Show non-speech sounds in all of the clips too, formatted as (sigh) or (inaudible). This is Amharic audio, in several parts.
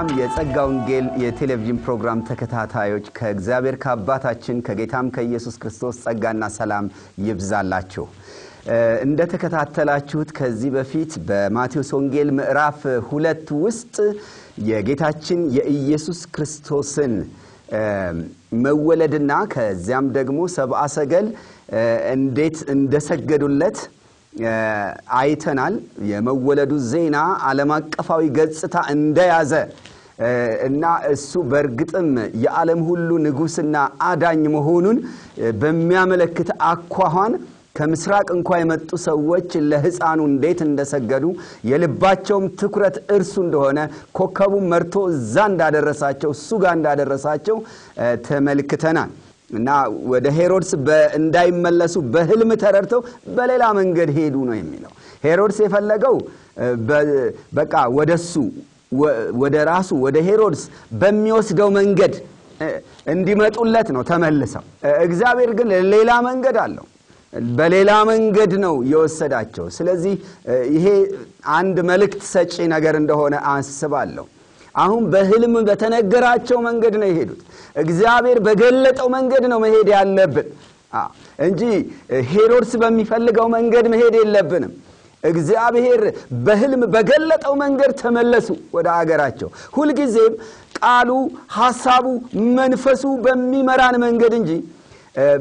ሰላም የጸጋ ወንጌል የቴሌቪዥን ፕሮግራም ተከታታዮች ከእግዚአብሔር ከአባታችን ከጌታም ከኢየሱስ ክርስቶስ ጸጋና ሰላም ይብዛላችሁ። እንደተከታተላችሁት ከዚህ በፊት በማቴዎስ ወንጌል ምዕራፍ ሁለት ውስጥ የጌታችን የኢየሱስ ክርስቶስን መወለድና ከዚያም ደግሞ ሰብአ ሰገል እንዴት እንደሰገዱለት አይተናል። የመወለዱ ዜና ዓለም አቀፋዊ ገጽታ እንደያዘ እና እሱ በእርግጥም የዓለም ሁሉ ንጉሥና አዳኝ መሆኑን በሚያመለክት አኳኋን ከምስራቅ እንኳ የመጡ ሰዎች ለሕፃኑ እንዴት እንደሰገዱ የልባቸውም ትኩረት እርሱ እንደሆነ ኮከቡን መርቶ እዛ እንዳደረሳቸው እሱ ጋር እንዳደረሳቸው ተመልክተናል። እና ወደ ሄሮድስ እንዳይመለሱ በህልም ተረድተው በሌላ መንገድ ሄዱ ነው የሚለው። ሄሮድስ የፈለገው በቃ ወደሱ ወደ ራሱ ወደ ሄሮድስ በሚወስደው መንገድ እንዲመጡለት ነው ተመልሰው። እግዚአብሔር ግን ሌላ መንገድ አለው። በሌላ መንገድ ነው የወሰዳቸው። ስለዚህ ይሄ አንድ መልእክት ሰጪ ነገር እንደሆነ አስባለሁ። አሁን በህልም በተነገራቸው መንገድ ነው የሄዱት። እግዚአብሔር በገለጠው መንገድ ነው መሄድ ያለብን እንጂ ሄሮድስ በሚፈልገው መንገድ መሄድ የለብንም። እግዚአብሔር በህልም በገለጠው መንገድ ተመለሱ ወደ አገራቸው። ሁልጊዜም ቃሉ፣ ሐሳቡ፣ መንፈሱ በሚመራን መንገድ እንጂ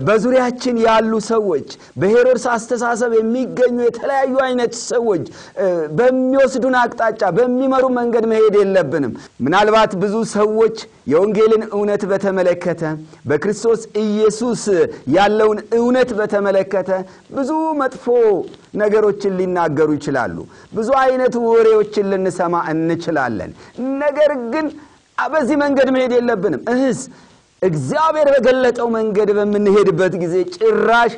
በዙሪያችን ያሉ ሰዎች በሄሮድስ አስተሳሰብ የሚገኙ የተለያዩ አይነት ሰዎች በሚወስዱን አቅጣጫ በሚመሩ መንገድ መሄድ የለብንም። ምናልባት ብዙ ሰዎች የወንጌልን እውነት በተመለከተ በክርስቶስ ኢየሱስ ያለውን እውነት በተመለከተ ብዙ መጥፎ ነገሮችን ሊናገሩ ይችላሉ። ብዙ አይነት ወሬዎችን ልንሰማ እንችላለን። ነገር ግን በዚህ መንገድ መሄድ የለብንም እህስ እግዚአብሔር በገለጠው መንገድ በምንሄድበት ጊዜ ጭራሽ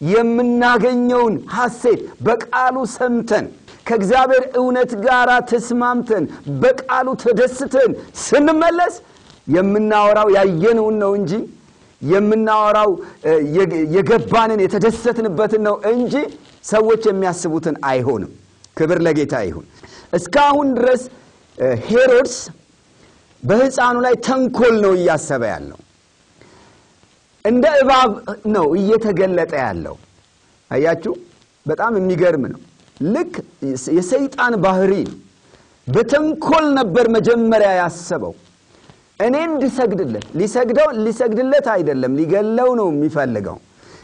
የምናገኘውን ሐሴት በቃሉ ሰምተን ከእግዚአብሔር እውነት ጋር ተስማምተን በቃሉ ተደስተን ስንመለስ የምናወራው ያየነውን ነው እንጂ የምናወራው የገባንን የተደሰትንበትን ነው እንጂ ሰዎች የሚያስቡትን አይሆንም። ክብር ለጌታ ይሁን። እስካሁን ድረስ ሄሮድስ በሕፃኑ ላይ ተንኮል ነው እያሰበ ያለው እንደ እባብ ነው እየተገለጠ ያለው። አያችሁ፣ በጣም የሚገርም ነው። ልክ የሰይጣን ባህሪ በተንኮል ነበር መጀመሪያ ያሰበው። እኔ እንድሰግድለት ሊሰግደው ሊሰግድለት አይደለም ሊገለው ነው የሚፈልገው።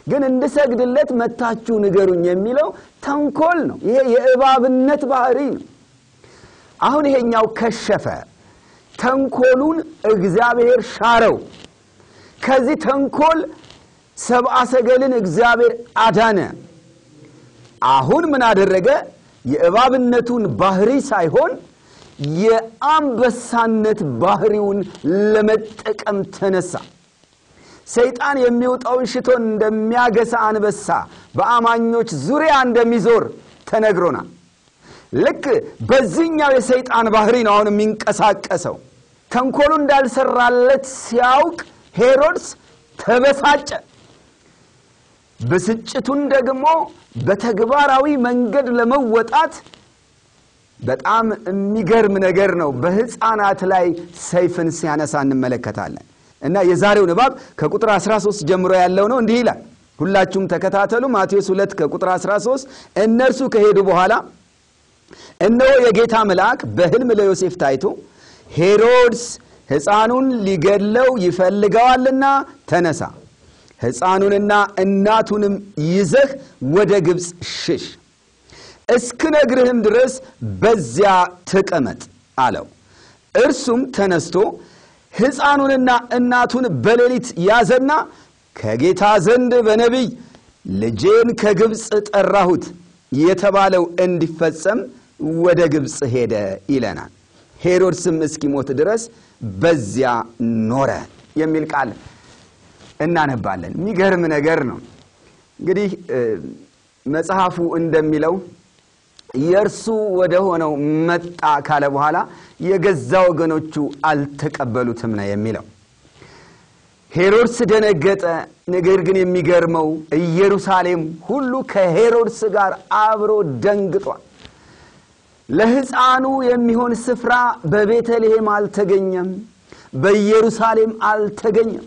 ግን እንድሰግድለት መታችሁ ንገሩኝ የሚለው ተንኮል ነው። ይሄ የእባብነት ባህሪ ነው። አሁን ይሄኛው ከሸፈ። ተንኮሉን እግዚአብሔር ሻረው። ከዚህ ተንኮል ሰብአ ሰገልን እግዚአብሔር አዳነ። አሁን ምን አደረገ? የእባብነቱን ባህሪ ሳይሆን የአንበሳነት ባህሪውን ለመጠቀም ተነሳ። ሰይጣን የሚውጠውን ሽቶን እንደሚያገሳ አንበሳ በአማኞች ዙሪያ እንደሚዞር ተነግሮናል። ልክ በዚህኛው የሰይጣን ባህሪ ነው አሁን የሚንቀሳቀሰው። ተንኮሉ እንዳልሰራለት ሲያውቅ ሄሮድስ ተበሳጨ። ብስጭቱን ደግሞ በተግባራዊ መንገድ ለመወጣት በጣም የሚገርም ነገር ነው። በሕፃናት ላይ ሰይፍን ሲያነሳ እንመለከታለን። እና የዛሬው ንባብ ከቁጥር 13 ጀምሮ ያለው ነው። እንዲህ ይላል። ሁላችሁም ተከታተሉ። ማቴዎስ 2 ከቁጥር 13 እነርሱ ከሄዱ በኋላ እነሆ የጌታ መልአክ በሕልም ለዮሴፍ ታይቶ ሄሮድስ ሕፃኑን ሊገድለው ይፈልገዋልና ተነሳ፣ ሕፃኑንና እናቱንም ይዘህ ወደ ግብፅ ሽሽ፣ እስክነግርህም ድረስ በዚያ ተቀመጥ አለው። እርሱም ተነስቶ ሕፃኑንና እናቱን በሌሊት ያዘና ከጌታ ዘንድ በነቢይ ልጄን ከግብፅ ጠራሁት የተባለው እንዲፈጸም ወደ ግብፅ ሄደ ይለናል። ሄሮድስም እስኪሞት ድረስ በዚያ ኖረ የሚል ቃል እናነባለን። የሚገርም ነገር ነው። እንግዲህ መጽሐፉ እንደሚለው የእርሱ ወደ ሆነው መጣ ካለ በኋላ የገዛ ወገኖቹ አልተቀበሉትም ነው የሚለው። ሄሮድስ ደነገጠ። ነገር ግን የሚገርመው ኢየሩሳሌም ሁሉ ከሄሮድስ ጋር አብሮ ደንግጧል። ለሕፃኑ የሚሆን ስፍራ በቤተልሔም አልተገኘም፣ በኢየሩሳሌም አልተገኘም።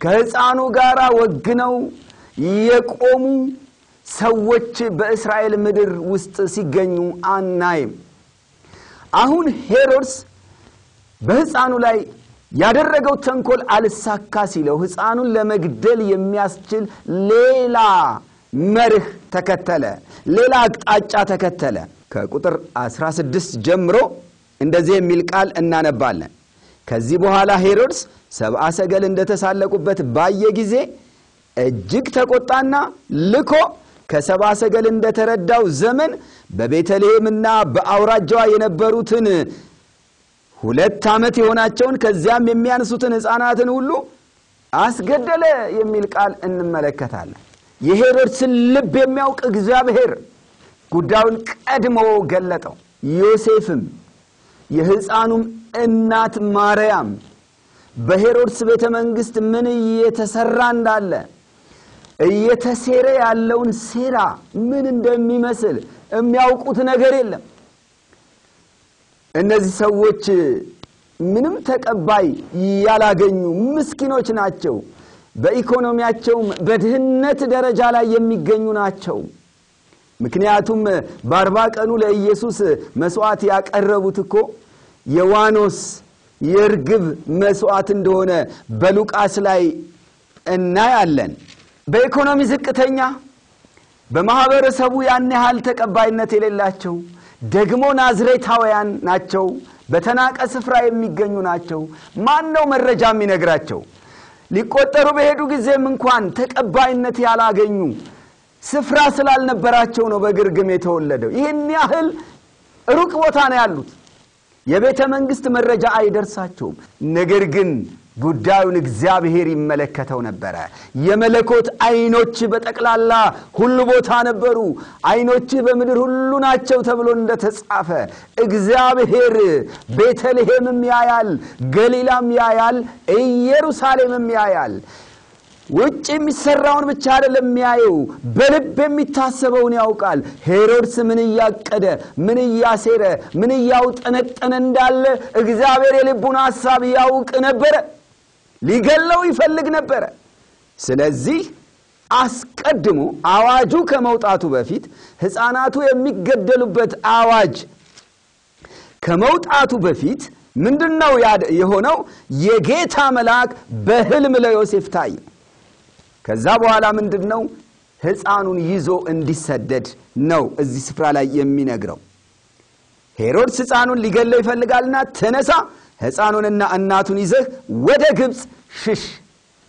ከሕፃኑ ጋር ወግነው የቆሙ ሰዎች በእስራኤል ምድር ውስጥ ሲገኙ አናይም። አሁን ሄሮድስ በሕፃኑ ላይ ያደረገው ተንኮል አልሳካ ሲለው ሕፃኑን ለመግደል የሚያስችል ሌላ መርህ ተከተለ፣ ሌላ አቅጣጫ ተከተለ። ከቁጥር 16 ጀምሮ እንደዚህ የሚል ቃል እናነባለን። ከዚህ በኋላ ሄሮድስ ሰብአ ሰገል እንደተሳለቁበት ባየ ጊዜ እጅግ ተቆጣና ልኮ ከሰብአ ሰገል እንደተረዳው ዘመን በቤተልሔምና በአውራጃዋ የነበሩትን ሁለት ዓመት የሆናቸውን ከዚያም የሚያንሱትን ሕፃናትን ሁሉ አስገደለ የሚል ቃል እንመለከታለን። የሄሮድስን ልብ የሚያውቅ እግዚአብሔር ጉዳዩን ቀድሞ ገለጠው። ዮሴፍም የሕፃኑም እናት ማርያም በሄሮድስ ቤተ መንግሥት ምን እየተሠራ እንዳለ እየተሴረ ያለውን ሴራ ምን እንደሚመስል የሚያውቁት ነገር የለም። እነዚህ ሰዎች ምንም ተቀባይ ያላገኙ ምስኪኖች ናቸው። በኢኮኖሚያቸውም በድህነት ደረጃ ላይ የሚገኙ ናቸው። ምክንያቱም በአርባ ቀኑ ለኢየሱስ መሥዋዕት ያቀረቡት እኮ የዋኖስ የርግብ መሥዋዕት እንደሆነ በሉቃስ ላይ እናያለን። በኢኮኖሚ ዝቅተኛ፣ በማኅበረሰቡ ያን ያህል ተቀባይነት የሌላቸው ደግሞ ናዝሬታውያን ናቸው። በተናቀ ስፍራ የሚገኙ ናቸው። ማን ነው መረጃ የሚነግራቸው? ሊቆጠሩ በሄዱ ጊዜም እንኳን ተቀባይነት ያላገኙ ስፍራ ስላልነበራቸው ነው በግርግም የተወለደው። ይህን ያህል ሩቅ ቦታ ነው ያሉት። የቤተ መንግሥት መረጃ አይደርሳቸውም። ነገር ግን ጉዳዩን እግዚአብሔር ይመለከተው ነበረ። የመለኮት ዐይኖች በጠቅላላ ሁሉ ቦታ ነበሩ። ዐይኖችህ በምድር ሁሉ ናቸው ተብሎ እንደተጻፈ እግዚአብሔር ቤተልሔምም ያያል፣ ገሊላም ያያል፣ ኢየሩሳሌምም ያያል። ውጭ የሚሰራውን ብቻ አይደለም የሚያየው፣ በልብ የሚታሰበውን ያውቃል። ሄሮድስ ምን እያቀደ ምን እያሴረ ምን እያውጠነጠነ እንዳለ እግዚአብሔር የልቡን ሐሳብ ያውቅ ነበረ። ሊገለው ይፈልግ ነበረ። ስለዚህ አስቀድሞ አዋጁ ከመውጣቱ በፊት ሕፃናቱ የሚገደሉበት አዋጅ ከመውጣቱ በፊት ምንድን ነው የሆነው? የጌታ መልአክ በሕልም ለዮሴፍ ታየ። ከዛ በኋላ ምንድን ነው? ሕፃኑን ይዞ እንዲሰደድ ነው እዚህ ስፍራ ላይ የሚነግረው። ሄሮድስ ሕፃኑን ሊገለው ይፈልጋልና ተነሳ፣ ሕፃኑንና እናቱን ይዘህ ወደ ግብፅ ሽሽ፣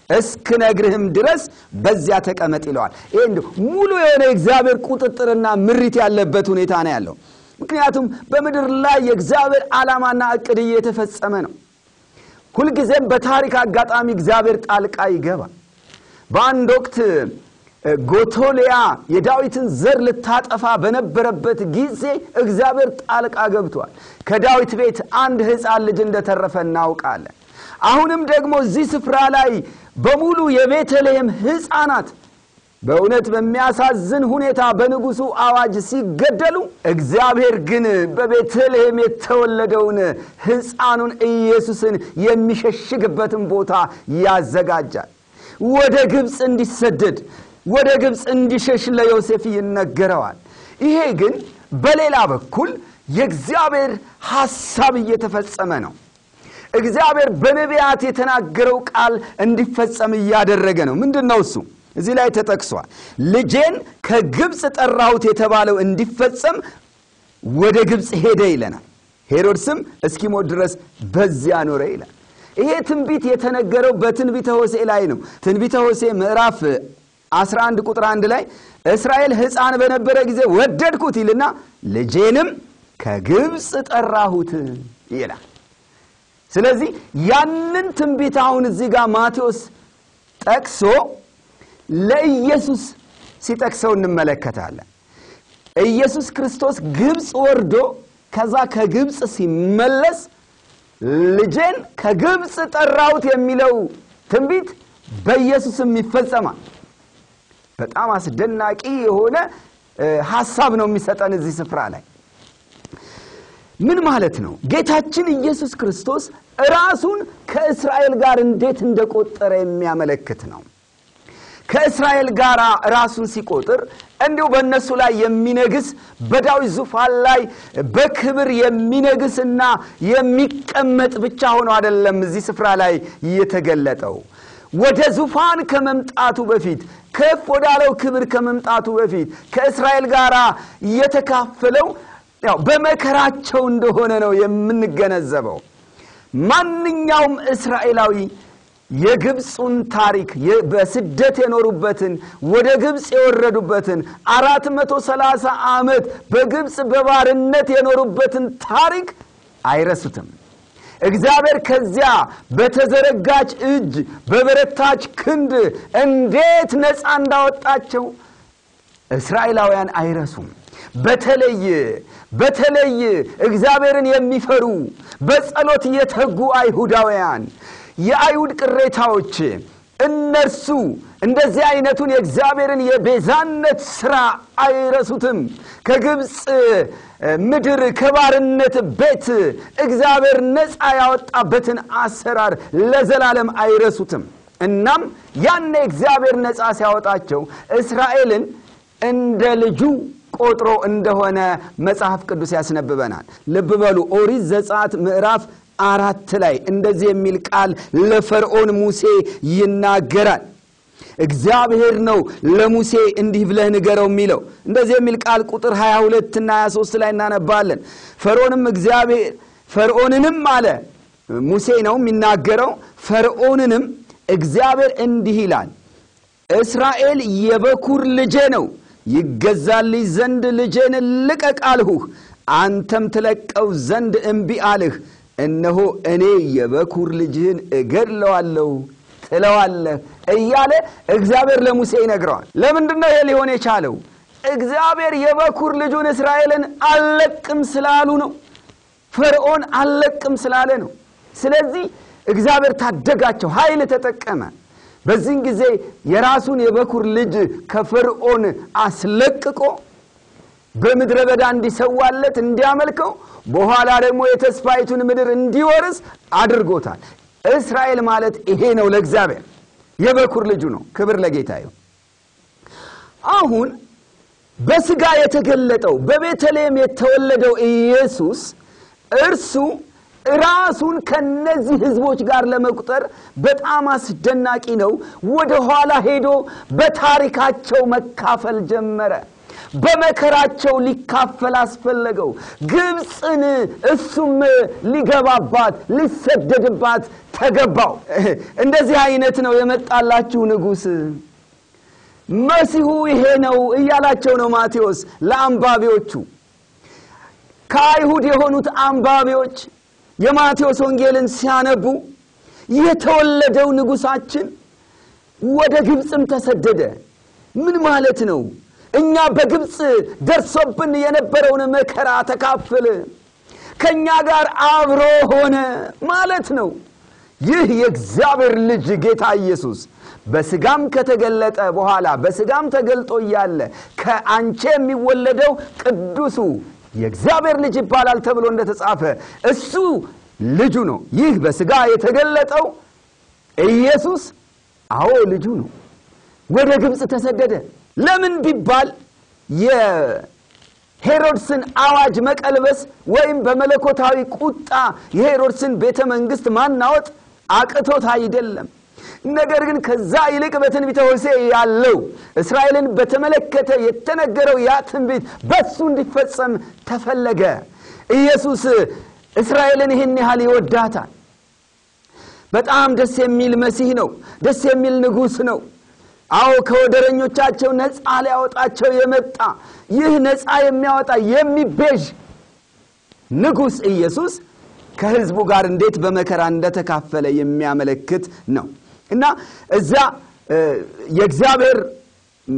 እስክነግርህም ድረስ በዚያ ተቀመጥ ይለዋል። ይህ እንዲሁ ሙሉ የሆነ የእግዚአብሔር ቁጥጥርና ምሪት ያለበት ሁኔታ ነው ያለው። ምክንያቱም በምድር ላይ የእግዚአብሔር ዓላማና ዕቅድ እየተፈጸመ ነው። ሁልጊዜም በታሪክ አጋጣሚ እግዚአብሔር ጣልቃ ይገባል። በአንድ ወቅት ጎቶሊያ የዳዊትን ዘር ልታጠፋ በነበረበት ጊዜ እግዚአብሔር ጣልቃ ገብቷል። ከዳዊት ቤት አንድ ሕፃን ልጅ እንደተረፈ እናውቃለን። አሁንም ደግሞ እዚህ ስፍራ ላይ በሙሉ የቤተልሔም ሕፃናት በእውነት በሚያሳዝን ሁኔታ በንጉሡ አዋጅ ሲገደሉ፣ እግዚአብሔር ግን በቤተልሔም የተወለደውን ሕፃኑን ኢየሱስን የሚሸሽግበትን ቦታ ያዘጋጃል። ወደ ግብፅ እንዲሰደድ ወደ ግብፅ እንዲሸሽ ለዮሴፍ ይነገረዋል። ይሄ ግን በሌላ በኩል የእግዚአብሔር ሐሳብ እየተፈጸመ ነው። እግዚአብሔር በነቢያት የተናገረው ቃል እንዲፈጸም እያደረገ ነው። ምንድን ነው እሱ? እዚህ ላይ ተጠቅሷል። ልጄን ከግብፅ ጠራሁት የተባለው እንዲፈጸም ወደ ግብፅ ሄደ ይለናል። ሄሮድስም እስኪሞት ድረስ በዚያ ኖረ ይላል። ይሄ ትንቢት የተነገረው በትንቢተ ሆሴዕ ላይ ነው። ትንቢተ ሆሴዕ ምዕራፍ 11 ቁጥር 1 ላይ እስራኤል ሕፃን በነበረ ጊዜ ወደድኩት ይልና ልጄንም ከግብፅ ጠራሁት ይላል። ስለዚህ ያንን ትንቢት አሁን እዚህ ጋር ማቴዎስ ጠቅሶ ለኢየሱስ ሲጠቅሰው እንመለከታለን። ኢየሱስ ክርስቶስ ግብፅ ወርዶ ከዛ ከግብፅ ሲመለስ ልጄን ከግብፅ ጠራሁት የሚለው ትንቢት በኢየሱስም ይፈጸማል። በጣም አስደናቂ የሆነ ሐሳብ ነው የሚሰጠን እዚህ ስፍራ ላይ። ምን ማለት ነው? ጌታችን ኢየሱስ ክርስቶስ ራሱን ከእስራኤል ጋር እንዴት እንደቆጠረ የሚያመለክት ነው። ከእስራኤል ጋር ራሱን ሲቆጥር እንዲሁ በእነሱ ላይ የሚነግስ በዳዊት ዙፋን ላይ በክብር የሚነግስና የሚቀመጥ ብቻ ሆኖ አይደለም እዚህ ስፍራ ላይ የተገለጠው። ወደ ዙፋን ከመምጣቱ በፊት ከፍ ወዳለው ክብር ከመምጣቱ በፊት ከእስራኤል ጋር የተካፈለው ያው በመከራቸው እንደሆነ ነው የምንገነዘበው። ማንኛውም እስራኤላዊ የግብፁን ታሪክ በስደት የኖሩበትን ወደ ግብፅ የወረዱበትን አራት መቶ ሰላሳ ዓመት በግብፅ በባርነት የኖሩበትን ታሪክ አይረሱትም። እግዚአብሔር ከዚያ በተዘረጋች እጅ በበረታች ክንድ እንዴት ነፃ እንዳወጣቸው እስራኤላውያን አይረሱም። በተለይ በተለይ እግዚአብሔርን የሚፈሩ በጸሎት የተጉ አይሁዳውያን የአይሁድ ቅሬታዎች እነርሱ እንደዚህ አይነቱን የእግዚአብሔርን የቤዛነት ሥራ አይረሱትም። ከግብፅ ምድር ከባርነት ቤት እግዚአብሔር ነፃ ያወጣበትን አሰራር ለዘላለም አይረሱትም። እናም ያኔ እግዚአብሔር ነፃ ሲያወጣቸው እስራኤልን እንደ ልጁ ቆጥሮ እንደሆነ መጽሐፍ ቅዱስ ያስነብበናል። ልብ በሉ ኦሪት ዘጸአት ምዕራፍ አራት ላይ እንደዚህ የሚል ቃል ለፈርዖን ሙሴ ይናገራል። እግዚአብሔር ነው ለሙሴ እንዲህ ብለህ ንገረው የሚለው እንደዚህ የሚል ቃል ቁጥር 22 እና 23 ላይ እናነባለን። ፈርዖንም እግዚአብሔር ፈርዖንንም አለ ሙሴ ነው የሚናገረው። ፈርዖንንም እግዚአብሔር እንዲህ ይላል እስራኤል የበኩር ልጄ ነው ይገዛልኝ ዘንድ ልጄን ልቀቅ አልሁህ፣ አንተም ትለቀው ዘንድ እምቢ አልህ። እነሆ እኔ የበኩር ልጅህን እገድለዋለሁ ትለዋለህ እያለ እግዚአብሔር ለሙሴ ይነግረዋል። ለምንድን ነው ይሄ ሊሆን የቻለው? እግዚአብሔር የበኩር ልጁን እስራኤልን አልለቅም ስላሉ ነው። ፈርዖን አልለቅም ስላለ ነው። ስለዚህ እግዚአብሔር ታደጋቸው፣ ኃይል ተጠቀመ። በዚህን ጊዜ የራሱን የበኩር ልጅ ከፈርዖን አስለቅቆ በምድረ በዳ እንዲሰዋለት እንዲያመልከው በኋላ ደግሞ የተስፋይቱን ምድር እንዲወርስ አድርጎታል። እስራኤል ማለት ይሄ ነው። ለእግዚአብሔር የበኩር ልጁ ነው። ክብር ለጌታ አሁን በሥጋ የተገለጠው በቤተልሔም የተወለደው ኢየሱስ እርሱ ራሱን ከነዚህ ሕዝቦች ጋር ለመቁጠር በጣም አስደናቂ ነው። ወደ ኋላ ሄዶ በታሪካቸው መካፈል ጀመረ። በመከራቸው ሊካፈል አስፈለገው። ግብፅን እሱም ሊገባባት ሊሰደድባት ተገባው። እንደዚህ አይነት ነው የመጣላችሁ ንጉሥ መሲሁ ይሄ ነው እያላቸው ነው ማቴዎስ ለአንባቢዎቹ ከአይሁድ የሆኑት አንባቢዎች የማቴዎስ ወንጌልን ሲያነቡ የተወለደው ንጉሣችን ወደ ግብፅም ተሰደደ። ምን ማለት ነው? እኛ በግብፅ ደርሶብን የነበረውን መከራ ተካፈለ፣ ከእኛ ጋር አብሮ ሆነ ማለት ነው። ይህ የእግዚአብሔር ልጅ ጌታ ኢየሱስ በሥጋም ከተገለጠ በኋላ በሥጋም ተገልጦ እያለ ከአንቺ የሚወለደው ቅዱሱ የእግዚአብሔር ልጅ ይባላል ተብሎ እንደተጻፈ እሱ ልጁ ነው። ይህ በሥጋ የተገለጠው ኢየሱስ አዎ ልጁ ነው። ወደ ግብፅ ተሰደደ። ለምን ቢባል የሄሮድስን አዋጅ መቀልበስ ወይም በመለኮታዊ ቁጣ የሄሮድስን ቤተ መንግሥት ማናወጥ አቅቶት አይደለም። ነገር ግን ከዛ ይልቅ በትንቢተ ሆሴዕ ያለው እስራኤልን በተመለከተ የተነገረው ያ ትንቢት በሱ እንዲፈጸም ተፈለገ። ኢየሱስ እስራኤልን ይህን ያህል ይወዳታል። በጣም ደስ የሚል መሲህ ነው። ደስ የሚል ንጉሥ ነው። አዎ ከወደረኞቻቸው ነፃ ሊያወጣቸው የመጣ ይህ ነፃ የሚያወጣ የሚቤዥ ንጉሥ ኢየሱስ ከሕዝቡ ጋር እንዴት በመከራ እንደተካፈለ የሚያመለክት ነው እና እዛ የእግዚአብሔር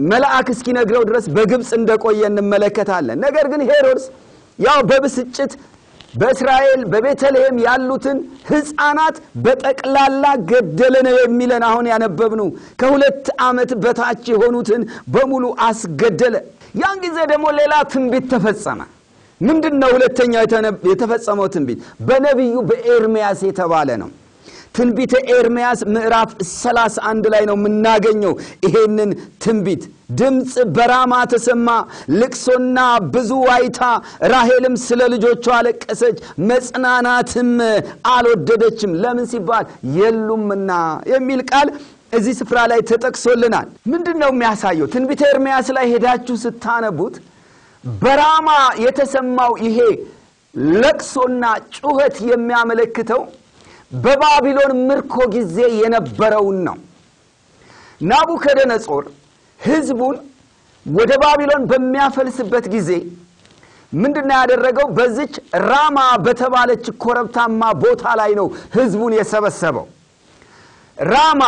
መልአክ እስኪነግረው ድረስ በግብፅ እንደቆየ እንመለከታለን። ነገር ግን ሄሮድስ ያው በብስጭት በእስራኤል በቤተልሔም ያሉትን ሕፃናት በጠቅላላ ገደለ ነው የሚለን አሁን ያነበብነው። ከሁለት ዓመት በታች የሆኑትን በሙሉ አስገደለ። ያን ጊዜ ደግሞ ሌላ ትንቢት ተፈጸመ። ምንድን ነው ሁለተኛው የተፈጸመው ትንቢት? በነቢዩ በኤርምያስ የተባለ ነው። ትንቢተ ኤርምያስ ምዕራፍ 31 ላይ ነው የምናገኘው ይሄንን ትንቢት። ድምፅ በራማ ተሰማ፣ ልቅሶና ብዙ ዋይታ፣ ራሔልም ስለ ልጆቿ አለቀሰች፣ መጽናናትም አልወደደችም። ለምን ሲባል የሉምና የሚል ቃል እዚህ ስፍራ ላይ ተጠቅሶልናል። ምንድን ነው የሚያሳየው? ትንቢተ ኤርምያስ ላይ ሄዳችሁ ስታነቡት በራማ የተሰማው ይሄ ለቅሶና ጩኸት የሚያመለክተው በባቢሎን ምርኮ ጊዜ የነበረውን ነው። ናቡከደነጾር ሕዝቡን ወደ ባቢሎን በሚያፈልስበት ጊዜ ምንድነው ያደረገው? በዚች ራማ በተባለች ኮረብታማ ቦታ ላይ ነው ሕዝቡን የሰበሰበው። ራማ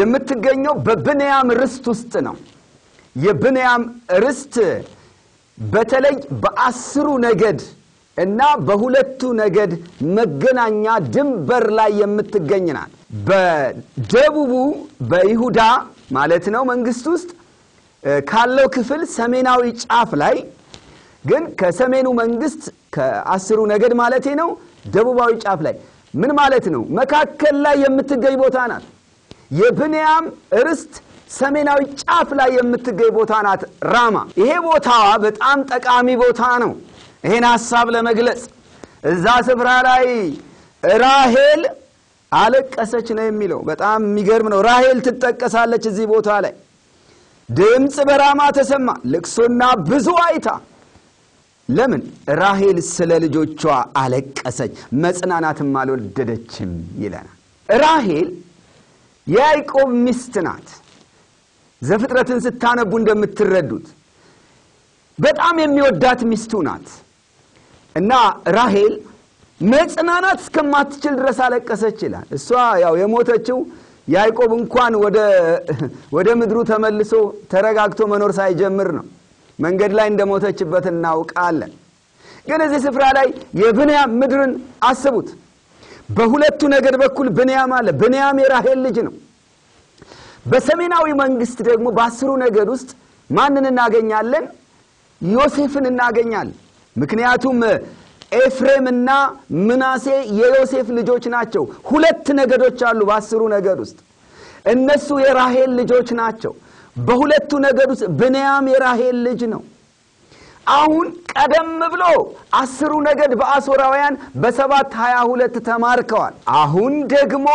የምትገኘው በብንያም ርስት ውስጥ ነው። የብንያም ርስት በተለይ በአስሩ ነገድ እና በሁለቱ ነገድ መገናኛ ድንበር ላይ የምትገኝ ናት። በደቡቡ በይሁዳ ማለት ነው መንግስት ውስጥ ካለው ክፍል ሰሜናዊ ጫፍ ላይ ግን ከሰሜኑ መንግስት ከአስሩ ነገድ ማለቴ ነው ደቡባዊ ጫፍ ላይ ምን ማለት ነው መካከል ላይ የምትገኝ ቦታ ናት። የብንያም ርስት ሰሜናዊ ጫፍ ላይ የምትገኝ ቦታ ናት ራማ። ይሄ ቦታዋ በጣም ጠቃሚ ቦታ ነው። ይሄን ሐሳብ ለመግለጽ እዛ ስፍራ ላይ ራሔል አለቀሰች ነው የሚለው። በጣም የሚገርም ነው። ራሔል ትጠቀሳለች እዚህ ቦታ ላይ። ድምፅ በራማ ተሰማ፣ ልቅሶና ብዙ ዋይታ። ለምን? ራሔል ስለ ልጆቿ አለቀሰች፣ መጽናናትም አልወደደችም ይለናል። ራሔል የያዕቆብ ሚስት ናት። ዘፍጥረትን ስታነቡ እንደምትረዱት በጣም የሚወዳት ሚስቱ ናት እና ራሔል መጽናናት እስከማትችል ድረስ አለቀሰች ይላል። እሷ ያው የሞተችው ያዕቆብ እንኳን (laughs) ወደ ምድሩ ተመልሶ ተረጋግቶ መኖር ሳይጀምር ነው። መንገድ ላይ እንደሞተችበት እናውቃለን። ግን እዚህ ስፍራ ላይ የብንያም ምድርን አስቡት። በሁለቱ ነገድ በኩል ብንያም አለ። ብንያም የራሔል ልጅ ነው። በሰሜናዊ መንግስት ደግሞ በአስሩ ነገድ ውስጥ ማንን እናገኛለን? ዮሴፍን እናገኛለን። ምክንያቱም ኤፍሬምና ምናሴ የዮሴፍ ልጆች ናቸው። ሁለት ነገዶች አሉ በአስሩ ነገድ ውስጥ እነሱ የራሔል ልጆች ናቸው። በሁለቱ ነገድ ውስጥ ብንያም የራሔል ልጅ ነው። አሁን ቀደም ብሎ አስሩ ነገድ በአሦራውያን በሰባት ሀያ ሁለት ተማርከዋል። አሁን ደግሞ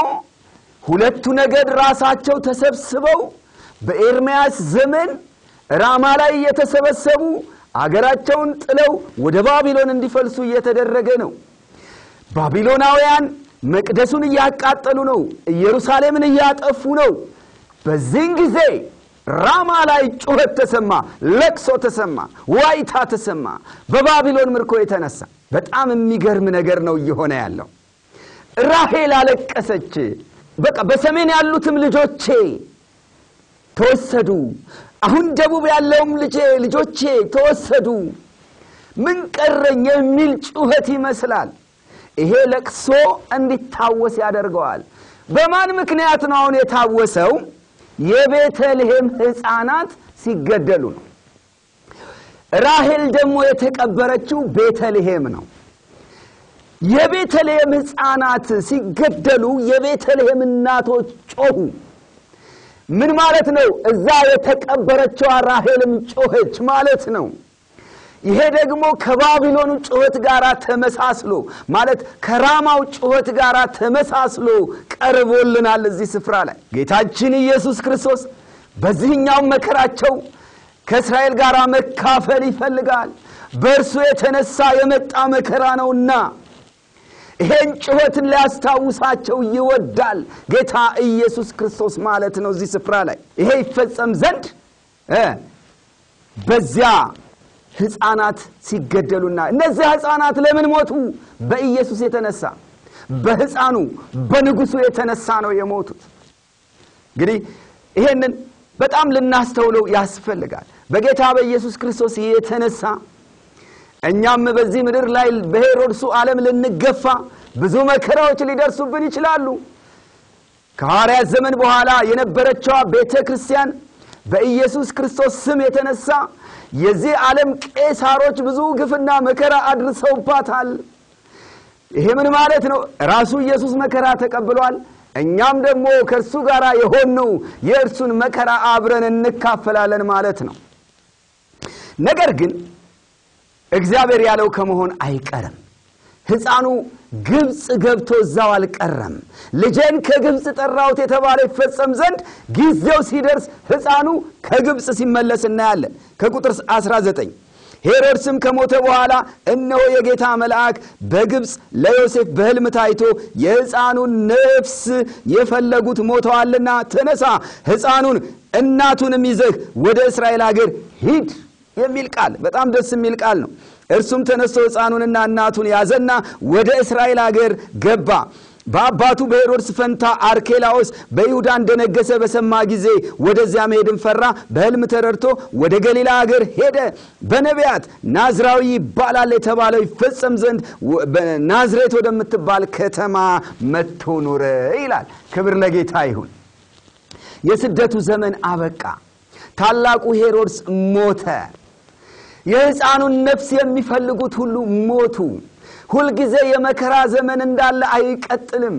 ሁለቱ ነገድ ራሳቸው ተሰብስበው በኤርምያስ ዘመን ራማ ላይ እየተሰበሰቡ አገራቸውን ጥለው ወደ ባቢሎን እንዲፈልሱ እየተደረገ ነው። ባቢሎናውያን መቅደሱን እያቃጠሉ ነው። ኢየሩሳሌምን እያጠፉ ነው። በዚህን ጊዜ ራማ ላይ ጩኸት ተሰማ፣ ለቅሶ ተሰማ፣ ዋይታ ተሰማ። በባቢሎን ምርኮ የተነሳ በጣም የሚገርም ነገር ነው እየሆነ ያለው። ራሔል አለቀሰች። በቃ በሰሜን ያሉትም ልጆቼ ተወሰዱ፣ አሁን ደቡብ ያለውም ልጄ ልጆቼ ተወሰዱ፣ ምን ቀረኝ የሚል ጩኸት ይመስላል። ይሄ ለቅሶ እንዲታወስ ያደርገዋል። በማን ምክንያት ነው አሁን የታወሰው? የቤተልሔም ሕፃናት ሲገደሉ ነው። ራሔል ደግሞ የተቀበረችው ቤተልሔም ነው። የቤተልሔም ሕፃናት ሲገደሉ የቤተልሔም እናቶች ጮኹ። ምን ማለት ነው? እዛ የተቀበረችዋ ራሔልም ጮኸች ማለት ነው። ይሄ ደግሞ ከባቢሎኑ ጩኸት ጋር ተመሳስሎ ማለት ከራማው ጩኸት ጋር ተመሳስሎ ቀርቦልናል። እዚህ ስፍራ ላይ ጌታችን ኢየሱስ ክርስቶስ በዚህኛው መከራቸው ከእስራኤል ጋር መካፈል ይፈልጋል። በእርሱ የተነሳ የመጣ መከራ ነውና ይሄን ጩኸትን ሊያስታውሳቸው ይወዳል ጌታ ኢየሱስ ክርስቶስ ማለት ነው። እዚህ ስፍራ ላይ ይሄ ይፈጸም ዘንድ በዚያ ሕፃናት ሲገደሉና እነዚያ ሕፃናት ለምን ሞቱ? በኢየሱስ የተነሳ በሕፃኑ በንጉሡ የተነሳ ነው የሞቱት። እንግዲህ ይሄንን በጣም ልናስተውለው ያስፈልጋል። በጌታ በኢየሱስ ክርስቶስ የተነሳ እኛም በዚህ ምድር ላይ በሄሮድሱ ዓለም ልንገፋ ብዙ መከራዎች ሊደርሱብን ይችላሉ። ከሐዋርያት ዘመን በኋላ የነበረችዋ ቤተ ክርስቲያን በኢየሱስ ክርስቶስ ስም የተነሳ የዚህ ዓለም ቄሳሮች ብዙ ግፍና መከራ አድርሰውባታል። ይሄ ምን ማለት ነው? ራሱ ኢየሱስ መከራ ተቀብሏል። እኛም ደግሞ ከእርሱ ጋር የሆነው የእርሱን መከራ አብረን እንካፈላለን ማለት ነው። ነገር ግን እግዚአብሔር ያለው ከመሆን አይቀርም። ሕፃኑ ግብፅ ገብቶ እዛው አልቀረም። ልጄን ከግብፅ ጠራሁት የተባለ ይፈጸም ዘንድ ጊዜው ሲደርስ ሕፃኑ ከግብፅ ሲመለስ እናያለን። ከቁጥር 19 ሄሮድስም ከሞተ በኋላ እነሆ የጌታ መልአክ በግብፅ ለዮሴፍ በሕልም ታይቶ የሕፃኑን ነፍስ የፈለጉት ሞተዋልና ተነሳ፣ ሕፃኑን እናቱንም ይዘህ ወደ እስራኤል አገር ሂድ የሚል ቃል በጣም ደስ የሚል ቃል ነው። እርሱም ተነስቶ ሕፃኑንና እናቱን ያዘና ወደ እስራኤል አገር ገባ። በአባቱ በሄሮድስ ፈንታ አርኬላዎስ በይሁዳ እንደነገሰ በሰማ ጊዜ ወደዚያ መሄድን ፈራ። በሕልም ተረድቶ ወደ ገሊላ አገር ሄደ። በነቢያት ናዝራዊ ይባላል የተባለው ይፈጸም ዘንድ ናዝሬት ወደምትባል ከተማ መጥቶ ኖረ ይላል። ክብር ለጌታ ይሁን። የስደቱ ዘመን አበቃ። ታላቁ ሄሮድስ ሞተ። የሕፃኑን ነፍስ የሚፈልጉት ሁሉ ሞቱ። ሁልጊዜ የመከራ ዘመን እንዳለ አይቀጥልም።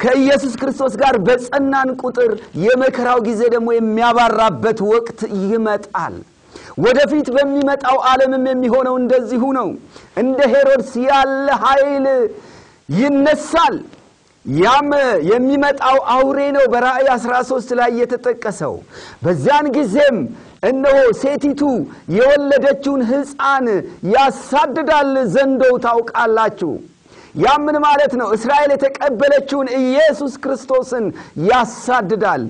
ከኢየሱስ ክርስቶስ ጋር በጸናን ቁጥር የመከራው ጊዜ ደግሞ የሚያባራበት ወቅት ይመጣል። ወደፊት በሚመጣው ዓለምም የሚሆነው እንደዚሁ ነው። እንደ ሄሮድስ ያለ ኃይል ይነሳል። ያም የሚመጣው አውሬ ነው። በራእይ 13 ላይ የተጠቀሰው በዚያን ጊዜም እነሆ ሴቲቱ የወለደችውን ሕፃን ያሳድዳል ዘንዶው ታውቃላችሁ። ያም ምን ማለት ነው? እስራኤል የተቀበለችውን ኢየሱስ ክርስቶስን ያሳድዳል።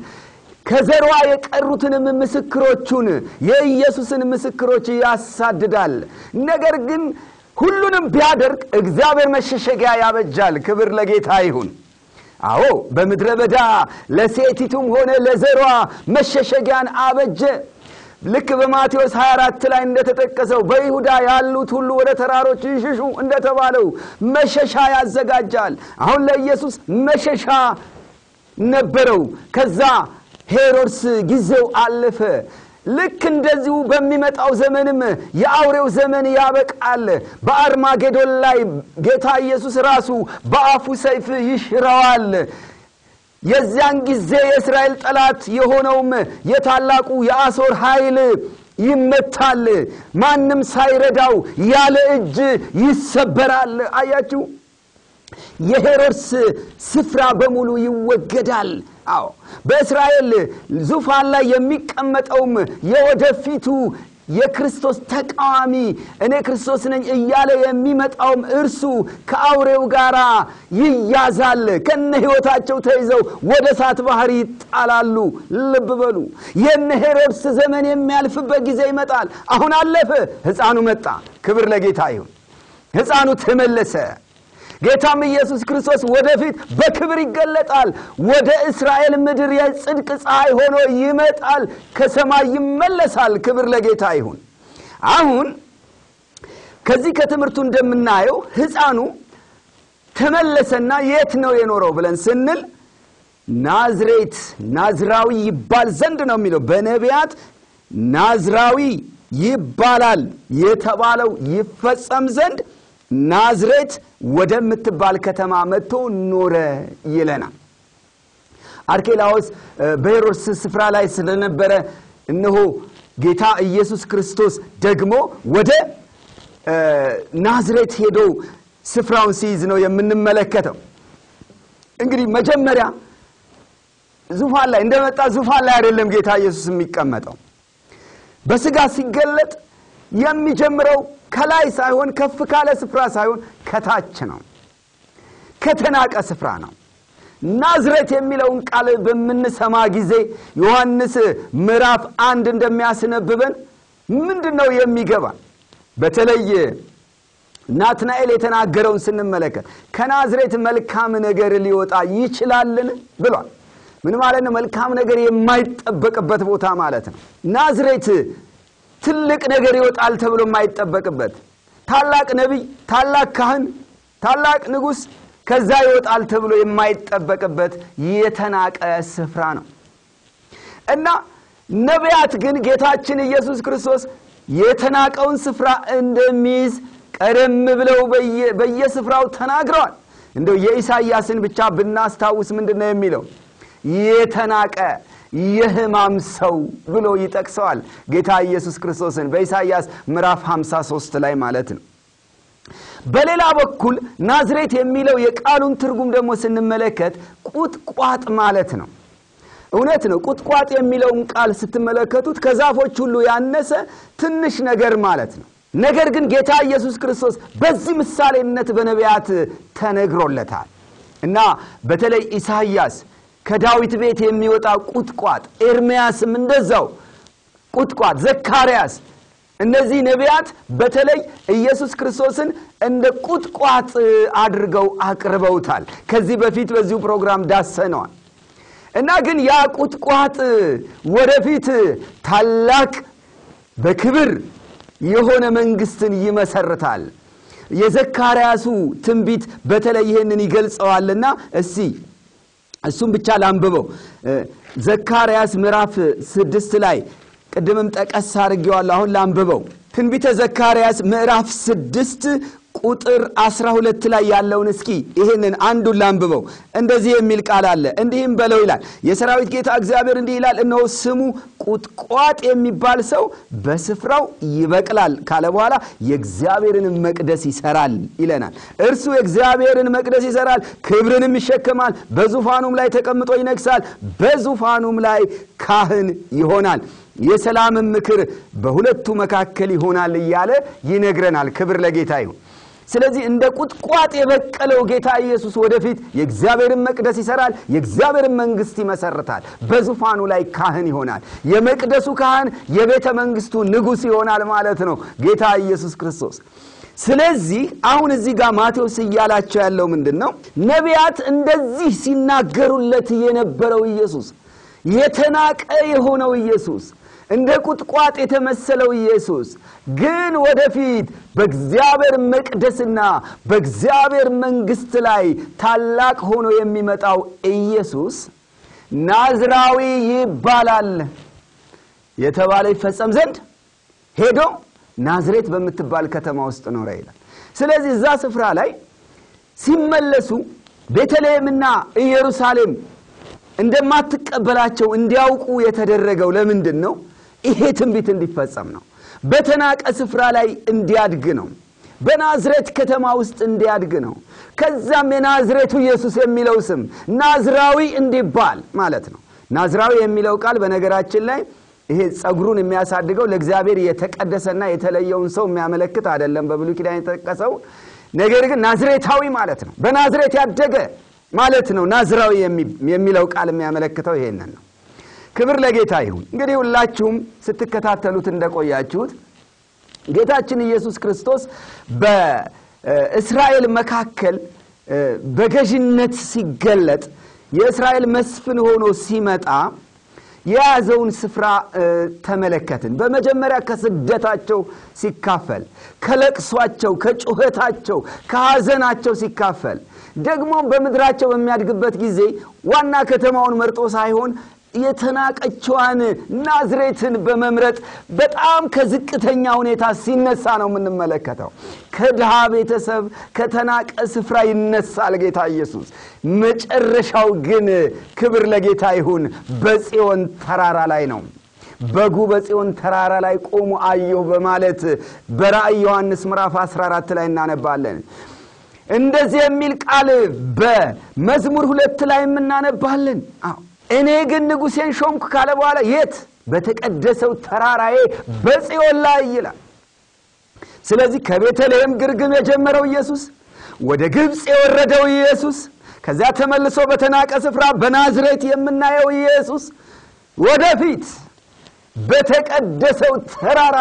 ከዘሯ የቀሩትንም ምስክሮቹን የኢየሱስን ምስክሮች ያሳድዳል። ነገር ግን ሁሉንም ቢያደርግ እግዚአብሔር መሸሸጊያ ያበጃል። ክብር ለጌታ ይሁን። አዎ በምድረ በዳ ለሴቲቱም ሆነ ለዘሯ መሸሸጊያን አበጀ። ልክ በማቴዎስ 24 ላይ እንደተጠቀሰው በይሁዳ ያሉት ሁሉ ወደ ተራሮች ይሽሹ እንደተባለው መሸሻ ያዘጋጃል። አሁን ለኢየሱስ መሸሻ ነበረው። ከዛ ሄሮድስ ጊዜው አለፈ። ልክ እንደዚሁ በሚመጣው ዘመንም የአውሬው ዘመን ያበቃል። በአርማጌዶን ላይ ጌታ ኢየሱስ ራሱ በአፉ ሰይፍ ይሽረዋል። የዚያን ጊዜ የእስራኤል ጠላት የሆነውም የታላቁ የአሦር ኃይል ይመታል። ማንም ሳይረዳው ያለ እጅ ይሰበራል። አያችሁ፣ የሄሮድስ ስፍራ በሙሉ ይወገዳል። አዎ በእስራኤል ዙፋን ላይ የሚቀመጠውም የወደፊቱ የክርስቶስ ተቃዋሚ እኔ ክርስቶስ ነኝ እያለ የሚመጣውም እርሱ ከአውሬው ጋር ይያዛል። ከነ ሕይወታቸው ተይዘው ወደ እሳት ባህር ይጣላሉ። ልብ በሉ። የነ ሄሮድስ ዘመን የሚያልፍበት ጊዜ ይመጣል። አሁን አለፈ። ሕፃኑ መጣ። ክብር ለጌታ ይሁን። ሕፃኑ ተመለሰ። ጌታም ኢየሱስ ክርስቶስ ወደፊት በክብር ይገለጣል። ወደ እስራኤል ምድር የጽድቅ ፀሐይ ሆኖ ይመጣል። ከሰማይ ይመለሳል። ክብር ለጌታ ይሁን። አሁን ከዚህ ከትምህርቱ እንደምናየው ሕፃኑ ተመለሰና የት ነው የኖረው ብለን ስንል ናዝሬት ናዝራዊ ይባል ዘንድ ነው የሚለው በነቢያት ናዝራዊ ይባላል የተባለው ይፈጸም ዘንድ ናዝሬት ወደምትባል ከተማ መጥቶ ኖረ ይለናል። አርኬላዎስ በሄሮድስ ስፍራ ላይ ስለነበረ እነሆ ጌታ ኢየሱስ ክርስቶስ ደግሞ ወደ ናዝሬት ሄዶ ስፍራውን ሲይዝ ነው የምንመለከተው። እንግዲህ መጀመሪያ ዙፋን ላይ እንደመጣ ዙፋን ላይ አይደለም ጌታ ኢየሱስ የሚቀመጠው። በስጋ ሲገለጥ የሚጀምረው ከላይ ሳይሆን ከፍ ካለ ስፍራ ሳይሆን ከታች ነው፣ ከተናቀ ስፍራ ነው። ናዝሬት የሚለውን ቃል በምንሰማ ጊዜ ዮሐንስ ምዕራፍ አንድ እንደሚያስነብበን ምንድን ነው የሚገባ በተለይ ናትናኤል የተናገረውን ስንመለከት ከናዝሬት መልካም ነገር ሊወጣ ይችላልን ብሏል። ምን ማለት ነው? መልካም ነገር የማይጠበቅበት ቦታ ማለት ነው። ናዝሬት ትልቅ ነገር ይወጣል ተብሎ የማይጠበቅበት ታላቅ ነቢይ፣ ታላቅ ካህን፣ ታላቅ ንጉሥ ከዛ ይወጣል ተብሎ የማይጠበቅበት የተናቀ ስፍራ ነው እና ነቢያት ግን ጌታችን ኢየሱስ ክርስቶስ የተናቀውን ስፍራ እንደሚይዝ ቀደም ብለው በየስፍራው ተናግረዋል። እንደው የኢሳይያስን ብቻ ብናስታውስ ምንድን ነው የሚለው? የተናቀ የሕማም ሰው ብሎ ይጠቅሰዋል ጌታ ኢየሱስ ክርስቶስን በኢሳይያስ ምዕራፍ 53 ላይ ማለት ነው። በሌላ በኩል ናዝሬት የሚለው የቃሉን ትርጉም ደግሞ ስንመለከት ቁጥቋጥ ማለት ነው። እውነት ነው። ቁጥቋጥ የሚለውን ቃል ስትመለከቱት ከዛፎች ሁሉ ያነሰ ትንሽ ነገር ማለት ነው። ነገር ግን ጌታ ኢየሱስ ክርስቶስ በዚህ ምሳሌነት በነቢያት ተነግሮለታል እና በተለይ ኢሳይያስ ከዳዊት ቤት የሚወጣ ቁጥቋጥ፣ ኤርምያስም እንደዛው ቁጥቋጥ፣ ዘካርያስ እነዚህ ነቢያት በተለይ ኢየሱስ ክርስቶስን እንደ ቁጥቋጥ አድርገው አቅርበውታል። ከዚህ በፊት በዚሁ ፕሮግራም ዳሰነዋል እና ግን ያ ቁጥቋጥ ወደፊት ታላቅ በክብር የሆነ መንግስትን ይመሰርታል። የዘካርያሱ ትንቢት በተለይ ይህንን ይገልጸዋልና እስቲ እሱም ብቻ ላንብበው። ዘካርያስ ምዕራፍ ስድስት ላይ ቅድምም ጠቀስ አድርጌዋለሁ። አሁን ላንብበው። ትንቢተ ዘካርያስ ምዕራፍ ስድስት ቁጥር አስራ ሁለት ላይ ያለውን እስኪ ይህንን አንዱን ላንብበው። እንደዚህ የሚል ቃል አለ። እንዲህም በለው ይላል የሰራዊት ጌታ እግዚአብሔር እንዲህ ይላል፣ እነሆ ስሙ ቁጥቋጥ የሚባል ሰው በስፍራው ይበቅላል ካለ በኋላ የእግዚአብሔርን መቅደስ ይሰራል ይለናል። እርሱ የእግዚአብሔርን መቅደስ ይሰራል፣ ክብርንም ይሸከማል፣ በዙፋኑም ላይ ተቀምጦ ይነግሳል፣ በዙፋኑም ላይ ካህን ይሆናል የሰላምን ምክር በሁለቱ መካከል ይሆናል እያለ ይነግረናል። ክብር ለጌታ ይሁን። ስለዚህ እንደ ቁጥቋጥ የበቀለው ጌታ ኢየሱስ ወደፊት የእግዚአብሔርን መቅደስ ይሰራል፣ የእግዚአብሔርን መንግስት ይመሰርታል፣ በዙፋኑ ላይ ካህን ይሆናል። የመቅደሱ ካህን የቤተ መንግስቱ ንጉሥ ይሆናል ማለት ነው ጌታ ኢየሱስ ክርስቶስ። ስለዚህ አሁን እዚህ ጋር ማቴዎስ እያላቸው ያለው ምንድን ነው? ነቢያት እንደዚህ ሲናገሩለት የነበረው ኢየሱስ የተናቀ የሆነው ኢየሱስ እንደ ቁጥቋጥ የተመሰለው ኢየሱስ ግን ወደፊት በእግዚአብሔር መቅደስና በእግዚአብሔር መንግስት ላይ ታላቅ ሆኖ የሚመጣው ኢየሱስ ናዝራዊ ይባላል የተባለ ይፈጸም ዘንድ ሄዶ ናዝሬት በምትባል ከተማ ውስጥ ኖረ ይላል። ስለዚህ እዛ ስፍራ ላይ ሲመለሱ ቤተልሔምና ኢየሩሳሌም እንደማትቀበላቸው እንዲያውቁ የተደረገው ለምንድን ነው? ይሄ ትንቢት እንዲፈጸም ነው። በተናቀ ስፍራ ላይ እንዲያድግ ነው። በናዝሬት ከተማ ውስጥ እንዲያድግ ነው። ከዛም የናዝሬቱ ኢየሱስ የሚለው ስም ናዝራዊ እንዲባል ማለት ነው። ናዝራዊ የሚለው ቃል በነገራችን ላይ ይሄ ጸጉሩን የሚያሳድገው ለእግዚአብሔር የተቀደሰና የተለየውን ሰው የሚያመለክት አይደለም፣ በብሉይ ኪዳን የተጠቀሰው ነገር ግን ናዝሬታዊ ማለት ነው። በናዝሬት ያደገ ማለት ነው። ናዝራዊ የሚለው ቃል የሚያመለክተው ይሄንን ነው። ክብር ለጌታ ይሁን። እንግዲህ ሁላችሁም ስትከታተሉት እንደቆያችሁት ጌታችን ኢየሱስ ክርስቶስ በእስራኤል መካከል በገዥነት ሲገለጥ የእስራኤል መስፍን ሆኖ ሲመጣ የያዘውን ስፍራ ተመለከትን። በመጀመሪያ ከስደታቸው ሲካፈል፣ ከለቅሷቸው፣ ከጩኸታቸው፣ ከሐዘናቸው ሲካፈል ደግሞ በምድራቸው በሚያድግበት ጊዜ ዋና ከተማውን መርጦ ሳይሆን የተናቀችዋን ናዝሬትን በመምረጥ በጣም ከዝቅተኛ ሁኔታ ሲነሳ ነው የምንመለከተው። ከድሃ ቤተሰብ ከተናቀ ስፍራ ይነሳል ጌታ ኢየሱስ። መጨረሻው ግን ክብር ለጌታ ይሁን በጽዮን ተራራ ላይ ነው። በጉ በጽዮን ተራራ ላይ ቆሞ አየሁ በማለት በራእይ ዮሐንስ ምዕራፍ 14 ላይ እናነባለን። እንደዚህ የሚል ቃል በመዝሙር ሁለት ላይ የምናነባለን። አዎ እኔ ግን ንጉሴን ሾምኩ ካለ በኋላ የት? በተቀደሰው ተራራዬ በጽዮን ላይ ይላል። ስለዚህ ከቤተልሔም ግርግም የጀመረው ኢየሱስ፣ ወደ ግብፅ የወረደው ኢየሱስ፣ ከዚያ ተመልሶ በተናቀ ስፍራ በናዝሬት የምናየው ኢየሱስ ወደፊት በተቀደሰው ተራራ